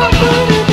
tak berhenti